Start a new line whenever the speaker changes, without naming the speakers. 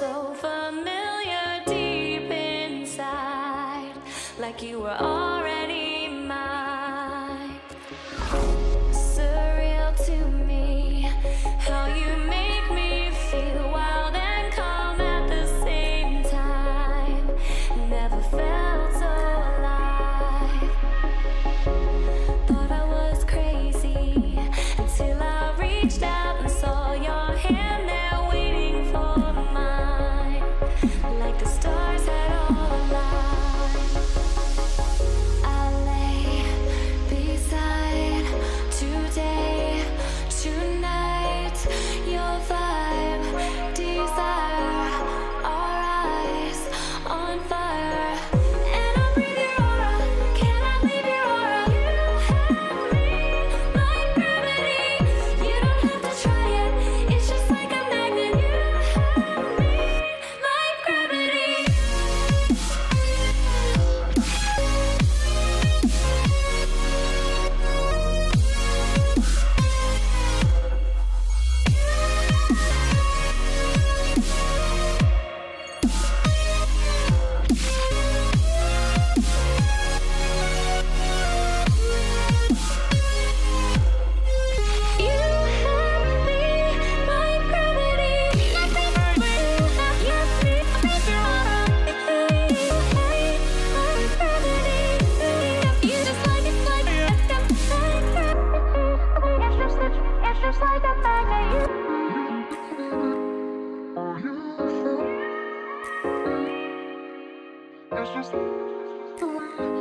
so familiar deep inside, like you were already. That's just.